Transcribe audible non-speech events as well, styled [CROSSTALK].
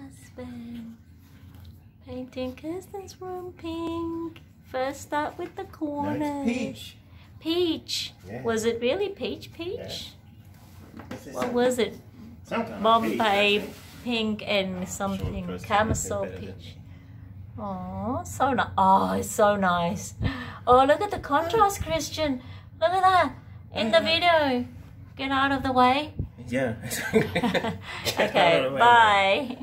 husband. Painting Kirsten's room pink. First start with the corners. peach. Peach. Yeah. Was it really peach peach? Yeah. What was it? Bombay peach, pink and something Sure, camisole peach. Oh, so nice. Oh, it's so nice. Oh, look at the contrast, Christian. Look at that in the video. Get out of the way. Yeah. [LAUGHS] [LAUGHS] okay, bye.